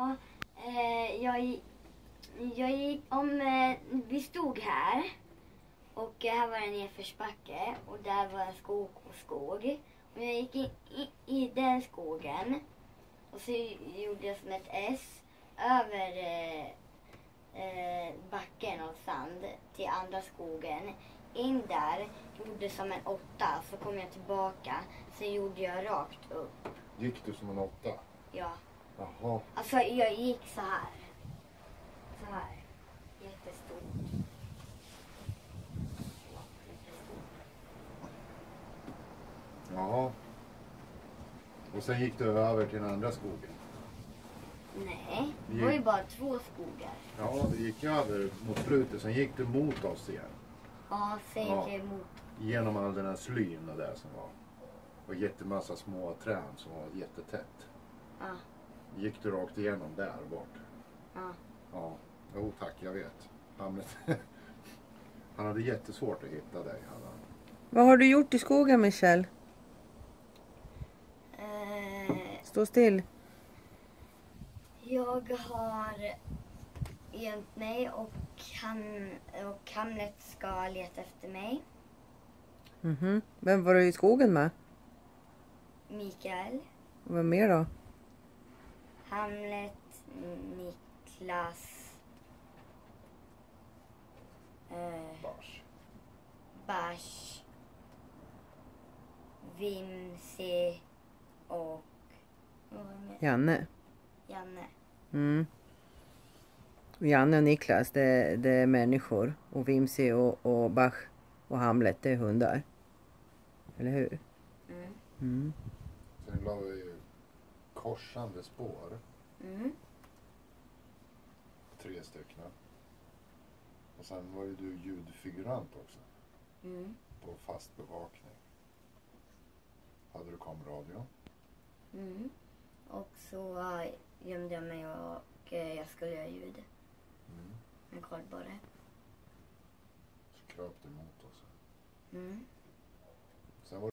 Ja, eh, jag, jag gick om... Eh, vi stod här och eh, här var en nedförsbacke och där var en skog och skog. Och jag gick in, i, i den skogen och så gjorde jag som ett S över eh, eh, backen av sand till andra skogen. In där, gjorde som en åtta, så kom jag tillbaka. Sen gjorde jag rakt upp. Gick du som en åtta? Ja. Jaha. Alltså jag gick så här. Så här. Jättestort. Jaha. Och sen gick du över till den andra skogen? Nej, det var ju bara två skogar. Ja, du gick över mot slutet. Sen gick du mot oss igen. Ja, sen gick Ja. jag emot. Genom all den här slyn och där som var. Och jättemassa små träd som var jättetätt. Ja, Gick du rakt igenom där bort? ja. Ja. Jo tack, jag vet. Hamlet. Han hade jättesvårt att hitta dig. hade han. Vad har du gjort i skogen Michelle? Eh, Stå still. jag har gömt mig och, han, och Hamlet ska leta efter mig. Mhm. Vem var du i skogen med? Mikael, Och vem mer då? Hamlet, Niklas, eh, Bars. Bars, Vimsi och? Janne. Janne. Mm. Och Janne och Niklas det, det är människor. Och Vimsi och, och Bach och Hamlet det är hundar. Eller hur? Mm. Mm. Sen la vi ju korsande spår. Mm. Tre stycken. Och sen var ju du ljudfigurant också. Mm. På fast bevakning. Hade du komradio? Mm. Och så eh, gömde jag mig och eh, jag skulle göra ljud Mm. med kardborre. Så kröp du mot oss. Mm.